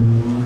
Mm-hmm.